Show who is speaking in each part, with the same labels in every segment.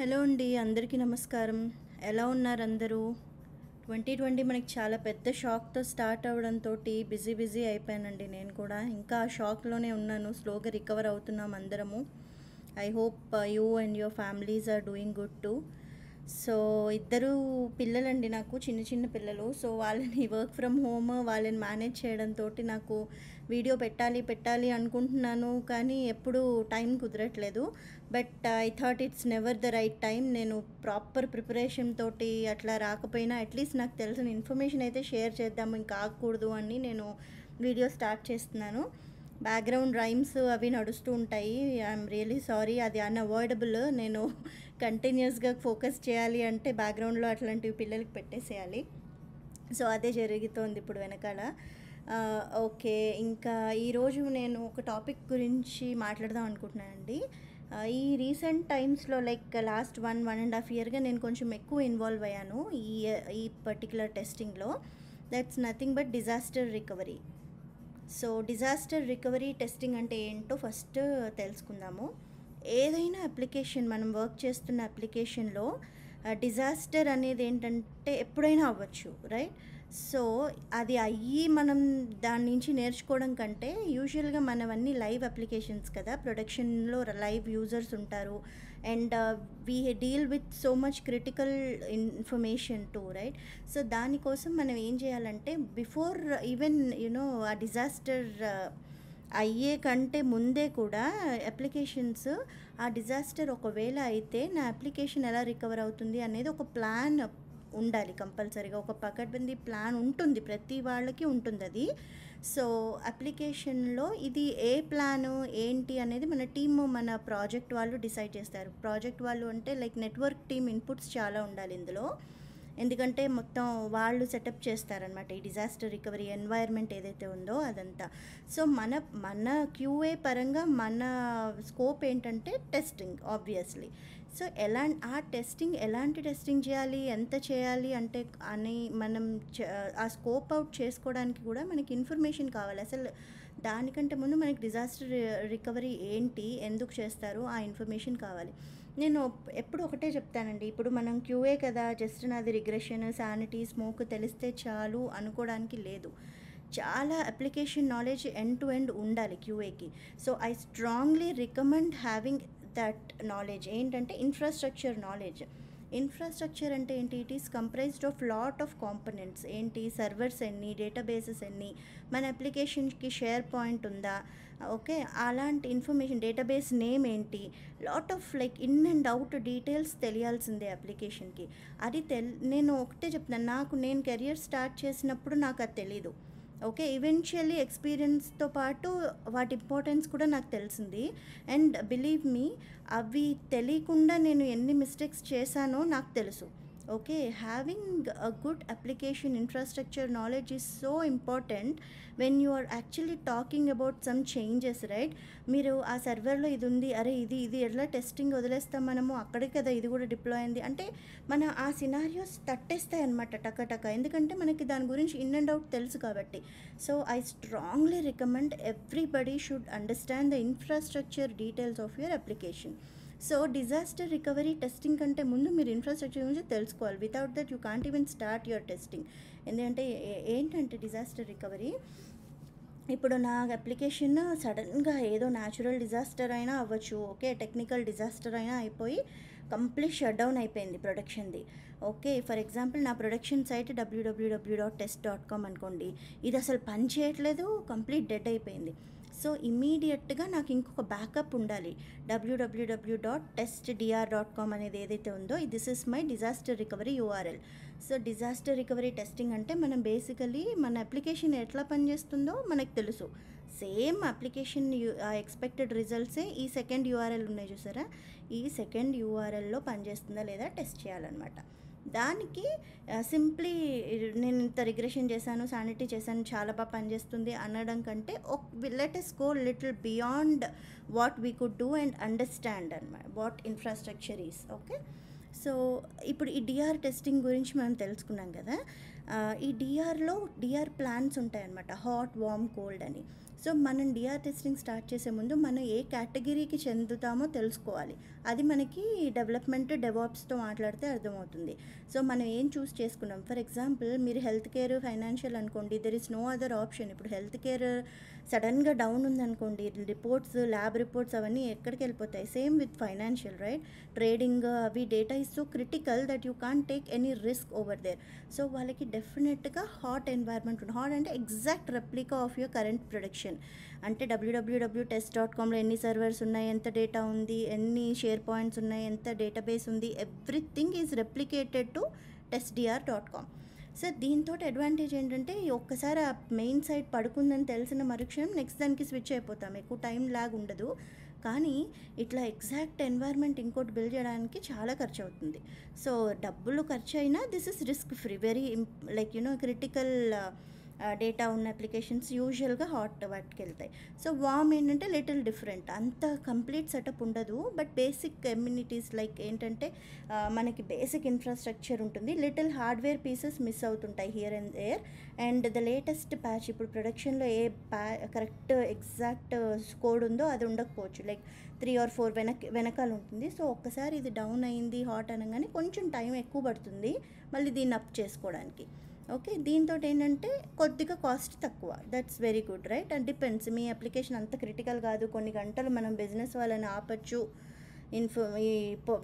Speaker 1: Hello అండి అందరికీ నమస్కారం. ఎలా ఉన్నారు అందరూ? ట్వంటీ ట్వంటీ మనకి చాలా పెద్ద షాక్తో స్టార్ట్ అవ్వడంతో బిజీ బిజీ అయిపోయానండి నేను కూడా. ఇంకా ఆ షాక్లోనే ఉన్నాను స్లోగా రికవర్ అవుతున్నాం అందరము. I hope you and your families are doing good too. So ఇద్దరు పిల్లలండి నాకు చిన్న చిన్న పిల్లలు. సో వాళ్ళని వర్క్ ఫ్రమ్ హోమ్ వాళ్ళని మేనేజ్ చేయడంతో నాకు వీడియో పెట్టాలి పెట్టాలి అనుకుంటున్నాను కానీ ఎప్పుడు టైం కుదరట్లేదు. But I thought it's never the right time నేను ప్రాపర్ ప్రిపరేషన్ తోటి అట్లా రాకపోయినా అట్లీస్ట్ నాకు తెలిసిన ఇన్ఫర్మేషన్ అయితే షేర్ చేద్దాము ఇంకా ఆగకూడదు అని నేను వీడియో స్టార్ట్ చేస్తున్నాను. బ్యాక్గ్రౌండ్ రైమ్స్ అవి నడుస్తూ ఉంటాయి. ఐఎమ్ రియలీ సారీ అది అన్అవాయిడబుల్ నేను కంటిన్యూస్గా ఫోకస్ చేయాలి అంటే బ్యాక్గ్రౌండ్లో అట్లాంటివి పిల్లలకి పెట్టేసేయాలి. సో అదే జరుగుతోంది ఇప్పుడు వెనకాల. ఓకే. ఇంకా ఈరోజు నేను ఒక టాపిక్ గురించి మాట్లాడదాం అనుకుంటున్నానండి. ఈ రీసెంట్ టైమ్స్లో like last one one and half ఇయర్గా నేను కొంచెం ఎక్కువ ఇన్వాల్వ్ అయ్యాను ఈ ఈ particular టెస్టింగ్లో. That's nothing but disaster recovery. So disaster recovery testing అంటే ఏంటో ఫస్ట్ తెలుసుకుందాము. ఏదైనా అప్లికేషన్ మనం వర్క్ చేస్తున్న అప్లికేషన్లో డిజాస్టర్ అనేది ఏంటంటే ఎప్పుడైనా అవ్వచ్చు రైట్? సో అది అయ్యి మనం దాని నుంచి నేర్చుకోవడం కంటే యూజువల్గా మనవన్నీ లైవ్ అప్లికేషన్స్ కదా. ప్రొడక్షన్లో లైవ్ యూజర్స్ ఉంటారు. And we deal with so much critical information too right so దానికోసం మనం ఏం చేయాలంటే బిఫోర్ ఈవెన్ యునో ఆ డిజాస్టర్ అయ్యే కంటే ముందే కూడా అప్లికేషన్స్ ఆ డిజాస్టర్ ఒకవేళ అయితే నా అప్లికేషన్ ఎలా రికవర్ అవుతుంది అనేది ఒక ప్లాన్ ఉండాలి కంపల్సరీగా. ఒక పకడ్బందీ ప్లాన్ ఉంటుంది ప్రతి వాళ్ళకి ఉంటుంది అది. సో అప్లికేషన్లో ఇది ఏ ప్లాను ఏంటి అనేది మన టీము మన ప్రాజెక్ట్ వాళ్ళు డిసైడ్ చేస్తారు. ప్రాజెక్ట్ వాళ్ళు అంటే లైక్ నెట్వర్క్ టీమ్ ఇన్పుట్స్ చాలా ఉండాలి ఇందులో. ఎందుకంటే మొత్తం వాళ్ళు సెటప్ చేస్తారనమాట ఈ డిజాస్టర్ రికవరీ ఎన్వైర్న్మెంట్ ఏదైతే ఉందో అదంతా. సో మన మన క్యూఏ పరంగా మన స్కోప్ ఏంటంటే టెస్టింగ్ ఆబ్వియస్లీ. సో ఎలా ఆ టెస్టింగ్ ఎలాంటి టెస్టింగ్ చేయాలి? ఎంత చేయాలి? అంటే అని మనం ఆ స్కోప్ అవుట్ చేసుకోవడానికి కూడా మనకి ఇన్ఫర్మేషన్ కావాలి. అసలు దానికంటే ముందు మనకి డిజాస్టర్ రికవరీ ఏంటి? ఎందుకు చేస్తారు? ఆ ఇన్ఫర్మేషన్ కావాలి. నేను ఎప్పుడు ఒకటే చెప్తానండి. ఇప్పుడు మనం క్యూఏ కదా జస్ట్ నాది రిగ్రెషన్ శానిటీ స్మోక్ తెలిస్తే చాలు అనుకోవడానికి లేదు. చాలా application knowledge end to end ఉండాలి క్యూఏకి. So I strongly recommend having that knowledge ఏంటంటే ఇన్ఫ్రాస్ట్రక్చర్ నాలెడ్జ్ ఇన్ఫ్రాస్ట్రక్చర్ అంటే ఏంటి? It is comprised of lot of components ఏంటి? సర్వర్స్ ఎన్ని? డేటాబేసెస్ ఎన్ని? మన అప్లికేషన్కి షేర్ పాయింట్ ఉందా? ఓకే? అలాంటి ఇన్ఫర్మేషన్ డేటాబేస్ నేమ్ ఏంటి? Lot of like in and out details తెలియాల్సిందే అప్లికేషన్కి అది తెల్ నేను ఒకటే చెప్తున్నాను నాకు నేను కెరియర్ స్టార్ట్ చేసినప్పుడు నాకు అది తెలీదు. ఓకే ఈవెన్చువల్లీ ఎక్స్పీరియన్స్తో పాటు వాటి ఇంపార్టెన్స్ కూడా నాకు తెలిసింది. అండ్ బిలీవ్ మీ అవి తెలియకుండా నేను ఎన్ని మిస్టేక్స్ చేశానో నాకు తెలుసు. Okay having a good application infrastructure knowledge is so important when you are actually talking about some changes right మీరు ఆ సర్వర్లో ఇది ఉంది అరే ఇది ఇది ఎట్లా టెస్టింగ్ వదిలేస్తాం మనము? అక్కడే కదా ఇది కూడా డిప్లాయ్ అయింది. అంటే మన ఆ సినారియోస్ తట్టేస్తాయి అనమాట టకటక ఎందుకంటే మనకి దాని గురించి ఇన్ అండ్ అవుట్ తెలుసు కాబట్టి. So I strongly recommend everybody should understand the infrastructure details of your application so disaster recovery testing కంటే ముందు మీరు ఇన్ఫ్రాస్ట్రక్చర్ గురించి తెలుసుకోవాలి. Without that you can't even start your testing ఎందుకంటే ఏంటంటే డిజాస్టర్ రికవరీ ఇప్పుడు నా అప్లికేషన్ సడన్గా ఏదో న్యాచురల్ డిజాస్టర్ అయినా అవ్వచ్చు. ఓకే టెక్నికల్ డిజాస్టర్ అయినా అయిపోయి కంప్లీట్ షట్ డౌన్ అయిపోయింది ప్రొడక్షన్ది ఓకే ఫర్ ఎగ్జాంపుల్ నా production site WWW dot test dot com అనుకోండి. ఇది అసలు పని చేయట్లేదు కంప్లీట్ డెడ్ అయిపోయింది. సో ఇమీడియట్గా నాకు ఇంకొక బ్యాకప్ ఉండాలి. WWW dot test DR dot com అనేది ఏదైతే ఉందో this is my disaster recovery URL so disaster recovery testing అంటే మనం బేసికలీ మన అప్లికేషన్ ఎట్లా పనిచేస్తుందో మనకు తెలుసు. సేమ్ అప్లికేషన్ ఎక్స్పెక్టెడ్ రిజల్ట్సే ఈ సెకండ్ యూఆర్ఎల్ ఉన్నాయి చూసారా? ఈ సెకండ్ యూఆర్ఎల్లో పనిచేస్తుందా లేదా టెస్ట్ చేయాలన్నమాట. దానికి సింప్లీ నేను ఇంత రిగ్రెషన్ చేశాను శానిటీ చేశాను చాలా బాగా పనిచేస్తుంది అనడం కంటే let's go little beyond what we could do and understand అనమాట what infrastructure is okay? So ఇప్పుడు ఈ డిఆర్ టెస్టింగ్ గురించి మనం తెలుసుకున్నాం కదా ఈ డిఆర్లో డిఆర్ ప్లాన్స్ ఉంటాయన్నమాట హాట్ వామ్ కోల్డ్ అని. సో మనం డిఆర్ టెస్టింగ్ స్టార్ట్ చేసే ముందు మనం ఏ కేటగిరీకి చెందుతామో తెలుసుకోవాలి. అది మనకి డెవలప్మెంట్ డెవాప్స్తో మాట్లాడితే అర్థమవుతుంది. సో మనం ఏం చూస్ చేసుకున్నాం? ఫర్ ఎగ్జాంపుల్ మీరు హెల్త్ కేర్ ఫైనాన్షియల్ అనుకోండి there is no other option ఇప్పుడు హెల్త్ కేర్ సడన్గా డౌన్ ఉందనుకోండి రిపోర్ట్స్ ల్యాబ్ రిపోర్ట్స్ అవన్నీ ఎక్కడికి వెళ్ళిపోతాయి? Same with financial right? Trading అవి data is so critical that you can take any risk over there. So వాళ్ళకి డెఫినెట్గా హాట్ ఎన్వైర్న్మెంట్ ఉంటుంది. హాట్ అంటే exact replica of your current production. అంటే డబ్ల్యూడబ్ల్యూడబ్ల్యూ టెస్ట్ డాట్ కామ్లో ఎన్ని సర్వర్స్ ఉన్నాయి ఎంత data ఉంది ఎన్ని షేర్ పాయింట్స్ ఉన్నాయి ఎంత డేటాబేస్ ఉంది everything is replicated to test DR dot com so దీంతో అడ్వాంటేజ్ ఏంటంటే ఒక్కసారి ఆ మెయిన్ సైట్ పడుకుందని తెలిసిన మరుక్షణం నెక్స్ట్ దానికి స్విచ్ అయిపోతాం. ఎక్కువ టైం లాగ్ ఉండదు. కానీ ఇట్లా ఎగ్జాక్ట్ ఎన్వైర్న్మెంట్ ఇంకోటి బిల్డ్ చేయడానికి చాలా ఖర్చు అవుతుంది. సో డబ్బులు ఖర్చు అయినా this is risk free very like you know critical data ఉన్న అప్లికేషన్స్ యూజువల్గా హాట్ వాటికి వెళ్తాయి. సో వామ్ ఏంటంటే లిటిల్ డిఫరెంట్ అంత కంప్లీట్ సెటప్ ఉండదు. బట్ బేసిక్ కమ్యూనిటీస్ లైక్ ఏంటంటే మనకి బేసిక్ ఇన్ఫ్రాస్ట్రక్చర్ ఉంటుంది. లిటిల్ హార్డ్వేర్ పీసెస్ మిస్ అవుతుంటాయి here and there and the latest patch ఇప్పుడు ప్రొడక్షన్లో ఏ ప్యా కరెక్ట్ ఎగ్జాక్ట్ కోడ్ ఉందో అది ఉండకపోవచ్చు. లైక్ త్రీ ఆర్ ఫోర్ వెనక్ వెనకాల ఉంటుంది. సో ఒక్కసారి ఇది డౌన్ అయింది హాట్ అనగానే కొంచెం టైం ఎక్కువ పడుతుంది. మళ్ళీ దీన్ని అప్ చేసుకోవడానికి. ఓకే దీంతో ఏంటంటే కొద్దిగా కాస్ట్ తక్కువ. That's very good right and depends me application అంత క్రిటికల్ కాదు. కొన్ని గంటలు మనం బిజినెస్ వాళ్ళని ఆపచ్చు. ఇన్ఫో ఈ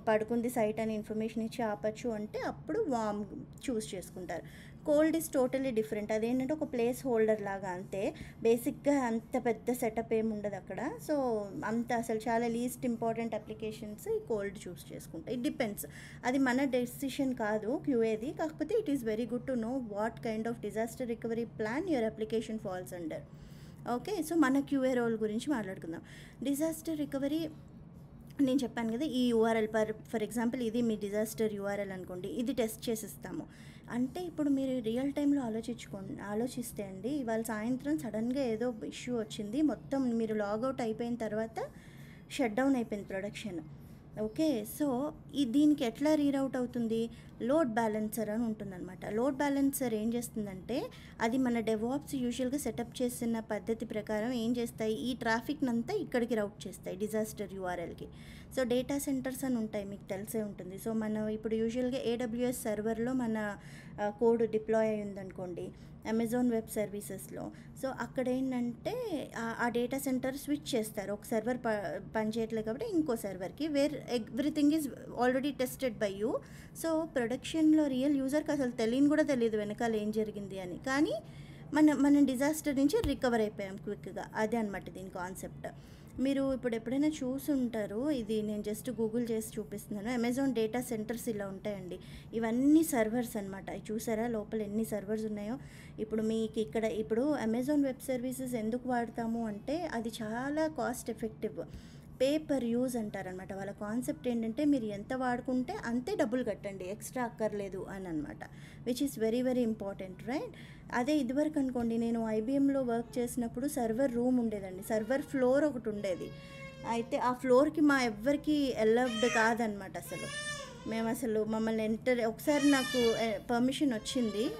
Speaker 1: పడుకుంది సైట్ అని ఇన్ఫర్మేషన్ ఇచ్చి ఆపచ్చు అంటే అప్పుడు వామ్ చూస్ చేసుకుంటారు. Cold is totally different. అదేంటంటే ఒక ప్లేస్ హోల్డర్ లాగా అంతే. బేసిక్గా అంత పెద్ద సెటప్ ఏమి ఉండదు అక్కడ. సో అంత అసలు చాలా లీస్ట్ ఇంపార్టెంట్ అప్లికేషన్స్ ఈ కోల్డ్ చూస్ చేసుకుంటాయి ఇట్ డిపెండ్స్ అది మన డెసిషన్ కాదు క్యూఏది. కాకపోతే it is very good to know what kind of disaster recovery plan your application falls under okay so మన క్యూఏ రోల్ గురించి మాట్లాడుకుందాం. డిజాస్టర్ రికవరీ నేను చెప్పాను కదా ఈ యూఆర్ఎల్ ఫర్ ఫర్ ఎగ్జాంపుల్ ఇది మీ డిజాస్టర్ యూఆర్ఎల్ అనుకోండి. ఇది టెస్ట్ చేసిస్తాము. అంటే ఇప్పుడు మీరు రియల్ టైంలో ఆలోచించుకోండి ఆలోచిస్తే అండి ఇవాళ సాయంత్రం సడన్గా ఏదో ఇష్యూ వచ్చింది మొత్తం మీరు లాగౌట్ అయిపోయిన తర్వాత షట్ డౌన్ అయిపోయింది ప్రొడక్షన్ ఓకే సో ఈ దీనికి ఎట్లా రీరౌట్ అవుతుంది? లోడ్ బ్యాలెన్సర్ అని ఉంటుందన్నమాట. లోడ్ బ్యాలెన్సర్ ఏం చేస్తుందంటే అది మన డెవాప్స్ యూజువల్గా సెటప్ చేసిన పద్ధతి ప్రకారం ఏం చేస్తాయి? ఈ ట్రాఫిక్నంతా ఇక్కడికి రౌట్ చేస్తాయి డిజాస్టర్ యూఆర్ఎల్కి. సో డేటా సెంటర్స్ అని ఉంటాయి మీకు తెలిసే ఉంటుంది. సో మనం ఇప్పుడు యూజువల్గా ఏడబ్ల్యూఎస్ సర్వర్లో మన కోడ్ డిప్లాయ్ అయి ఉందనుకోండి అమెజాన్ వెబ్ సర్వీసెస్లో. సో అక్కడ ఏంటంటే ఆ డేటా సెంటర్ స్విచ్ చేస్తారు. ఒక సర్వర్ ప పనిచేయట్లేదు కాబట్టి ఇంకో సర్వర్కి. Where everything is already tested by you. So ప్రొడక్షన్లో రియల్ యూజర్కి అసలు తెలియని కూడా తెలియదు వెనకాల ఏం జరిగింది అని. కానీ మన మనం డిజాస్టర్ నుంచి రికవర్ అయిపోయాం క్విక్గా. అదే అనమాట దీని కాన్సెప్ట్. మీరు ఇప్పుడు ఎప్పుడైనా చూసుంటారు ఇది నేను జస్ట్ గూగుల్ చేసి చూపిస్తున్నాను అమెజాన్ డేటా సెంటర్స్ ఇలా ఉంటాయండి. ఇవన్నీ సర్వర్స్ అనమాట చూసారా? లోపల ఎన్ని సర్వర్స్ ఉన్నాయో? ఇప్పుడు మీకు ఇక్కడ ఇప్పుడు అమెజాన్ వెబ్ సర్వీసెస్ ఎందుకు వాడతాము అంటే అది చాలా కాస్ట్ ఎఫెక్టివ్ పేపర్ యూజ్ అంటారనమాట వాళ్ళ కాన్సెప్ట్ ఏంటంటే మీరు ఎంత వాడుకుంటే అంతే డబ్బులు కట్టండి ఎక్స్ట్రా అక్కర్లేదు అని అనమాట which is very very important right అదే ఇదివరకు అనుకోండి నేను ఐబీఎంలో వర్క్ చేసినప్పుడు సర్వర్ రూమ్ ఉండేదండి. సర్వర్ ఫ్లోర్ ఒకటి ఉండేది. అయితే ఆ ఫ్లోర్కి మా ఎవ్వరికి ఎలవ్డ్ కాదనమాట అసలు. మేము అసలు మమ్మల్ని ఎంటర్ ఒకసారి నాకు eh, పర్మిషన్ వచ్చింది.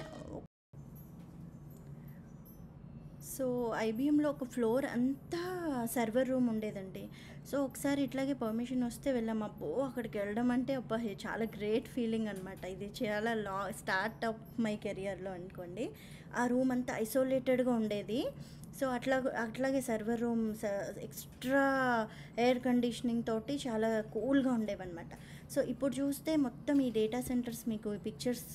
Speaker 1: సో ఐబిఎంలో ఒక ఫ్లోర్ అంతా సర్వర్ రూమ్ ఉండేదండి. సో ఒకసారి ఇట్లాగే పర్మిషన్ వస్తే వెళ్ళాం. అబ్బో అక్కడికి వెళ్ళడం అంటే అబ్బా చాలా గ్రేట్ ఫీలింగ్ అనమాట ఇది చాలా లా స్టార్ట్ అప్ మై కెరియర్లో అనుకోండి. ఆ రూమ్ అంతా ఐసోలేటెడ్గా ఉండేది. సో అట్లా అట్లాగే server room extra air conditioning తోటి చాలా కూల్గా ఉండేవన్నమాట. సో ఇప్పుడు చూస్తే మొత్తం ఈ డేటా సెంటర్స్ మీకు పిక్చర్స్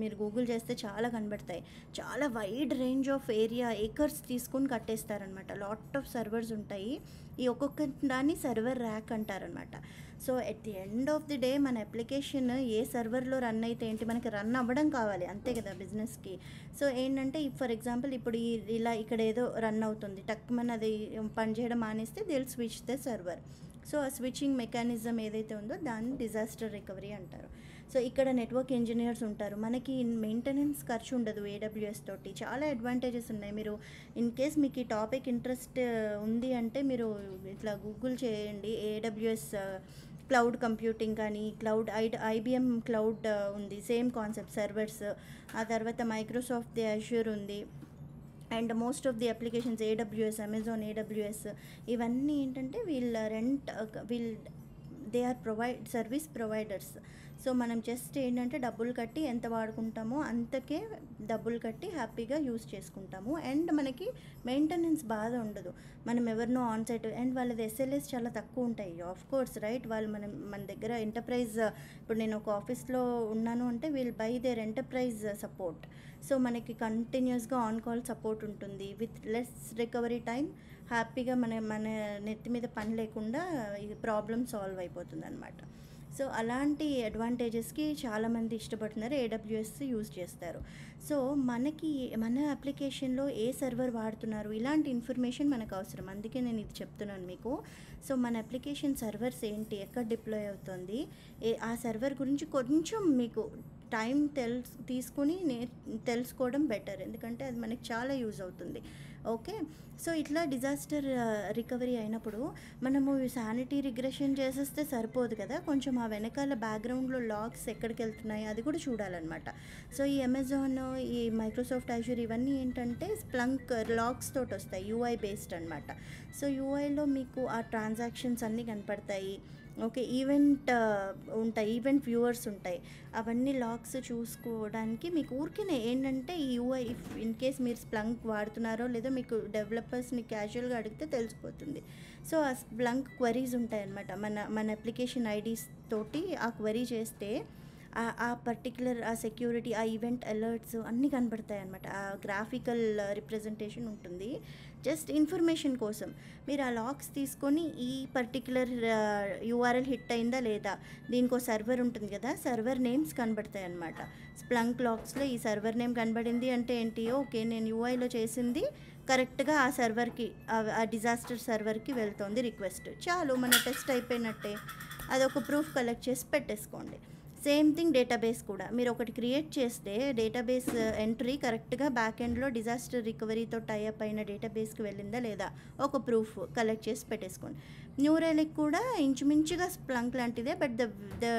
Speaker 1: మీరు గూగుల్ చేస్తే చాలా కనబడతాయి. చాలా wide range of area acres తీసుకొని కట్టేస్తారనమాట లాట్ ఆఫ్ సర్వర్స్ ఉంటాయి. ఈ ఒక్కొక్క దాన్ని సర్వర్ ర్యాక్ అంటారనమాట so at the end of the day మన అప్లికేషన్ ఏ సర్వర్లో రన్ అయితే ఏంటి? మనకి రన్ అవ్వడం కావాలి. అంతే కదా బిజినెస్కి సో ఏంటంటే ఫర్ ఎగ్జాంపుల్ ఇప్పుడు ఈ ఇలా ఇక్కడ ఏదో రన్ అవుతుంది. టక్ మన అది పనిచేయడం మానేస్తే they'll switch the server so ఆ స్విచ్చింగ్ మెకానిజం ఏదైతే ఉందో దాన్ని డిజాస్టర్ రికవరీ అంటారు. సో ఇక్కడ నెట్వర్క్ ఇంజనీర్స్ ఉంటారు. మనకి మెయింటెనెన్స్ ఖర్చు ఉండదు ఏడబ్ల్యూఎస్ తోటి. చాలా అడ్వాంటేజెస్ ఉన్నాయి. మీరు ఇన్ కేస్ మీకు ఈ టాపిక్ ఇంట్రెస్ట్ ఉంది అంటే మీరు ఇట్లా గూగుల్ చేయండి. ఏడబ్ల్యూఎస్ క్లౌడ్ కంప్యూటింగ్ కానీ క్లౌడ్ ఐ ఐబిఎం క్లౌడ్ ఉంది. సేమ్ కాన్సెప్ట్ సర్వర్స్ ఆ తర్వాత మైక్రోసాఫ్ట్ ది అష్యూర్ ఉంది. And most of the applications AWS Amazon AWS ఇవన్నీ ఏంటంటే వీళ్ళ rent we'll they are provide service providers so మనం జస్ట్ ఏంటంటే డబ్బులు కట్టి ఎంత వాడుకుంటామో అంతకే డబ్బులు కట్టి హ్యాపీగా యూస్ చేసుకుంటాము. అండ్ మనకి మెయింటెనెన్స్ బాధ ఉండదు. మనం ఎవరినో ఆన్ సైట్ అండ్ వాళ్ళది ఎస్ఎల్ఎస్ చాలా తక్కువ ఉంటాయి. ఆఫ్ కోర్స్ రైట్ వాళ్ళు మనం మన దగ్గర ఎంటర్ప్రైజ్ ఇప్పుడు నేను ఒక ఆఫీస్లో ఉన్నాను అంటే we'll buy their enterprise support so మనకి కంటిన్యూస్గా ఆన్ కాల్ సపోర్ట్ ఉంటుంది. విత్ లెస్ రికవరీ టైం హ్యాపీగా మన మన నెత్తి మీద పని లేకుండా ఇది ప్రాబ్లమ్ సాల్వ్ అయిపోతుంది అనమాట సో అలాంటి అడ్వాంటేజెస్కి చాలామంది ఇష్టపడుతున్నారు ఏడబ్ల్యూఎస్ యూజ్ చేస్తారు. సో మనకి మన అప్లికేషన్లో ఏ సర్వర్ వాడుతున్నారు ఇలాంటి ఇన్ఫర్మేషన్ మనకు అవసరం. అందుకే నేను ఇది చెప్తున్నాను మీకు. సో మన అప్లికేషన్ సర్వర్స్ ఏంటి ఎక్కడ డిప్లాయ్ అవుతుంది ఏ ఆ సర్వర్ గురించి కొంచెం మీకు టైం తెలుసు తీసుకుని నే తెలుసుకోవడం బెటర్. ఎందుకంటే అది మనకి చాలా యూజ్ అవుతుంది. ఓకే. సో ఇట్లా డిజాస్టర్ రికవరీ అయినప్పుడు మనము శానిటీ రిగ్రెషన్ చేసేస్తే సరిపోదు కదా. కొంచెం ఆ వెనకాల బ్యాక్గ్రౌండ్లో లాగ్స్ ఎక్కడికి వెళ్తున్నాయి అది కూడా చూడాలన్నమాట. సో ఈ అమెజాన్ ఈ మైక్రోసాఫ్ట్ అజూర్ ఇవన్నీ ఏంటంటే స్ప్లంక్ లాగ్స్ తోటి వస్తాయి యూఐ బేస్డ్ అనమాట సో యూఐలో మీకు ఆ ట్రాన్సాక్షన్స్ అన్నీ కనపడతాయి. ఓకే ఈవెంట్ ఉంటాయి ఈవెంట్ వ్యూవర్స్ ఉంటాయి. అవన్నీ లాక్స్ చూసుకోవడానికి మీకు ఊరికినే ఏంటంటే ఈ యూఐ ఇఫ్ ఇన్ కేస్ మీరు స్ప్లంక్ వాడుతున్నారో లేదో మీకు డెవలపర్స్ని క్యాజువల్గా అడిగితే తెలిసిపోతుంది. సో ఆ స్ప్లంక్ క్వరీస్ ఉంటాయన్నమాట. మన మన అప్లికేషన్ ఐడీస్ తోటి ఆ క్వరీ చేస్తే ఆ పర్టికులర్ ఆ సెక్యూరిటీ ఆ ఈవెంట్ అలర్ట్స్ అన్నీ కనబడతాయి అనమాట ఆ గ్రాఫికల్ రిప్రజెంటేషన్ ఉంటుంది. జస్ట్ ఇన్ఫర్మేషన్ కోసం. మీరు ఆ లాక్స్ తీసుకొని ఈ పర్టికులర్ యూఆర్ఎల్ హిట్ అయిందా లేదా దీనికి ఒక సర్వర్ ఉంటుంది కదా సర్వర్ నేమ్స్ కనబడతాయి అనమాట స్ప్లంక్ లాక్స్లో ఈ సర్వర్ నేమ్ కనబడింది అంటే ఏంటి? ఓకే నేను యూఐలో చేసింది కరెక్ట్గా ఆ సర్వర్కి ఆ డిజాస్టర్ సర్వర్కి వెళ్తుంది రిక్వెస్ట్ చాలు మన టెస్ట్ అయిపోయినట్టే. అదొక ప్రూఫ్ కలెక్ట్ చేసి పెట్టేసుకోండి. సేమ్ థింగ్ డేటాబేస్ కూడా. మీరు ఒకటి క్రియేట్ చేస్తే డేటాబేస్ uh, ఎంట్రీ కరెక్ట్గా బ్యాక్ ఎండ్లో డిజాస్టర్ రికవరీతో టైఅప్ అయిన డేటాబేస్కి వెళ్ళిందా లేదా ఒక ప్రూఫ్ కలెక్ట్ చేసి పెట్టేసుకోండి. న్యూరెలిక్ కూడా ఇంచుమించుగా స్ప్లంక్ లాంటిదే but the the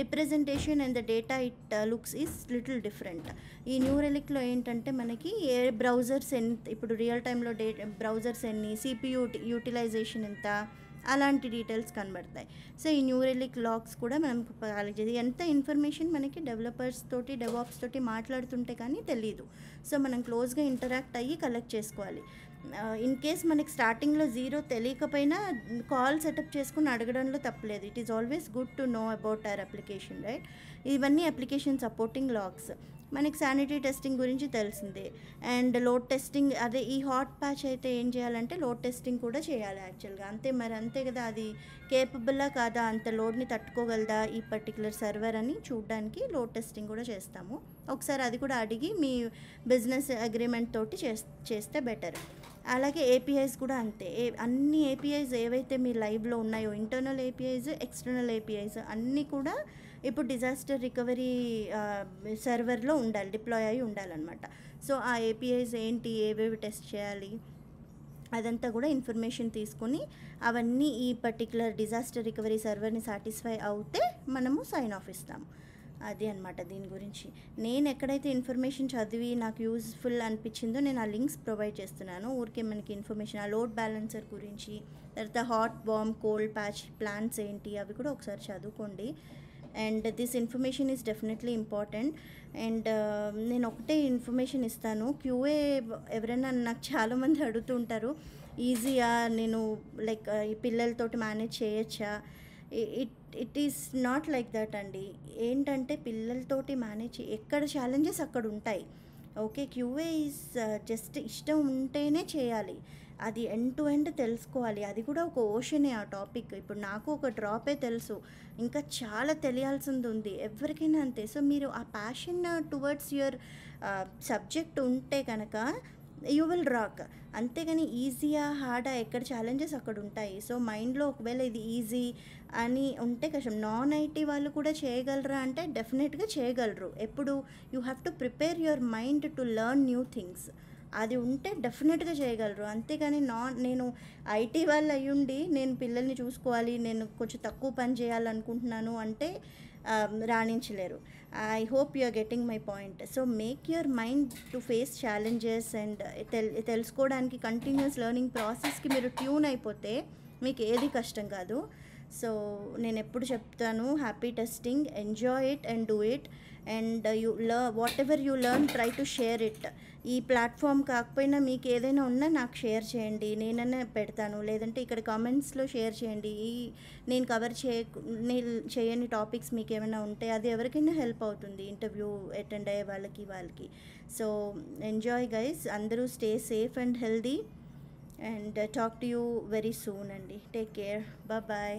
Speaker 1: representation and the data it looks is little different ఈ న్యూరెలిక్లో ఏంటంటే మనకి ఏ బ్రౌజర్స్ ఎన్ ఇప్పుడు రియల్ టైంలో డే బ్రౌజర్స్ ఎన్ని సిపియూ యూటిలైజేషన్ ఎంత అలాంటి డీటెయిల్స్ కనబడతాయి. సో ఈ న్యూరెలిక్ లాక్స్ కూడా మనం కలెక్ట్ చేసి ఎంత ఇన్ఫర్మేషన్ మనకి డెవలపర్స్ తోటి డెవాప్స్ తోటి మాట్లాడుతుంటే కానీ తెలియదు సో మనం క్లోజ్గా ఇంటరాక్ట్ అయ్యి కలెక్ట్ చేసుకోవాలి. ఇన్ కేస్ మనకి స్టార్టింగ్లో జీరో తెలియకపోయినా కాల్ సెటప్ చేసుకుని అడగడంలో తప్పలేదు. It is always good to know about our application right ఇవన్నీ అప్లికేషన్ సపోర్టింగ్ లాక్స్ మనకి శానిటరీ టెస్టింగ్ గురించి తెలిసిందే. అండ్ లోడ్ టెస్టింగ్ అదే ఈ హాట్ ప్యాచ్ అయితే ఏం చేయాలంటే లోడ్ టెస్టింగ్ కూడా చేయాలి యాక్చువల్గా అంతే మరి అంతే కదా అది. కేపబుల్లా కాదా? అంత లోడ్ని తట్టుకోగలదా ఈ పర్టికులర్ సర్వర్ అని చూడడానికి లోడ్ టెస్టింగ్ కూడా చేస్తాము. ఒకసారి అది కూడా అడిగి మీ బిజినెస్ అగ్రిమెంట్ తోటి చేస్తే బెటర్ అలాగే ఏపీఐస్ కూడా అంతే. ఏ అన్ని ఏపీఐస్ ఏవైతే మీ లైవ్లో ఉన్నాయో ఇంటర్నల్ ఏపీఐస్ ఎక్స్టర్నల్ ఏపీఐస్ అన్నీ కూడా ఇప్పుడు డిజాస్టర్ రికవరీ సర్వర్లో ఉండాలి డిప్లాయ్ అయి ఉండాలన్నమాట. సో ఆ ఏపీఐస్ ఏంటి ఏవేవి టెస్ట్ చేయాలి అదంతా కూడా ఇన్ఫర్మేషన్ తీసుకొని అవన్నీ ఈ పర్టికులర్ డిజాస్టర్ రికవరీ సర్వర్ని సాటిస్ఫై అవుతే మనము సైన్ ఆఫ్ ఇస్తాము అది అనమాట దీని గురించి. నేను ఎక్కడైతే ఇన్ఫర్మేషన్ చదివి నాకు యూజ్ఫుల్ అనిపించిందో నేను ఆ లింక్స్ ప్రొవైడ్ చేస్తున్నాను. ఊరికే మనకి ఇన్ఫర్మేషన్ ఆ లోడ్ బ్యాలెన్సర్ గురించి తర్వాత hot warm cold patch plans ఏంటి అవి కూడా ఒకసారి చదువుకోండి. And this information is definitely important. And uh, నేను ఒకటే ఇన్ఫర్మేషన్ ఇస్తాను. క్యూఏ ఎవరైనా నాకు చాలామంది అడుగుతూ ఉంటారు ఈజీయా? నేను లైక్ ఈ పిల్లలతోటి మేనేజ్ చేయొచ్చా? It it is not like that అండి. ఏంటంటే పిల్లలతోటి మేనేజ్ ఎక్కడ ఛాలెంజెస్ అక్కడ ఉంటాయి. Okay QA is uh, just ఇష్టం ఉంటేనే చేయాలి. అది ఎండ్ టు ఎండ్ తెలుసుకోవాలి. అది కూడా ఒక ఓషనే ఆ టాపిక్ ఇప్పుడు నాకు ఒక డ్రాపే తెలుసు. ఇంకా చాలా తెలియాల్సింది ఉంది. ఎవరికైనా అంతే. సో మీరు ఆ ప్యాషన్ టువర్డ్స్ యువర్ సబ్జెక్ట్ ఉంటే కనుక యూ విల్ రాక్ అంతేగాని ఈజీయా హార్డా ఎక్కడ ఛాలెంజెస్ అక్కడ ఉంటాయి. సో మైండ్లో ఒకవేళ ఇది ఈజీ అని ఉంటే కష్టం. నాన్ ఐటీ వాళ్ళు కూడా చేయగలరా అంటే డెఫినెట్గా చేయగలరు. ఎప్పుడు? You have to prepare your mind to learn new things అది ఉంటే డెఫినెట్గా చేయగలరు. అంతేగాని నాన్ నేను ఐటీ వాళ్ళు అయ్యుండి నేను పిల్లల్ని చూసుకోవాలి నేను కొంచెం తక్కువ పని చేయాలనుకుంటున్నాను అంటే రాణించలేరు. I hope you are getting my point so make your mind to face challenges and తెల్ తెలుసుకోవడానికి కంటిన్యూస్ లెర్నింగ్ ప్రాసెస్కి మీరు ట్యూన్ అయిపోతే మీకు ఏది కష్టం కాదు. సో నేను ఎప్పుడు చెప్తాను happy testing enjoy it and do it and you learn whatever you learn try to share it ఈ ప్లాట్ఫామ్ కాకపోయినా మీకు ఏదైనా ఉన్నా నాకు షేర్ చేయండి నేనైనా పెడతాను. లేదంటే ఇక్కడ కామెంట్స్లో షేర్ చేయండి. ఈ నేను కవర్ చేయ నేను చేయని టాపిక్స్ మీకు ఏమైనా ఉంటే అది ఎవరికైనా హెల్ప్ అవుతుంది ఇంటర్వ్యూ అటెండ్ అయ్యే వాళ్ళకి వాళ్ళకి. సో ఎంజాయ్ గైస్ అందరూ stay safe and healthy and talk to you very soon అండి. Take care bye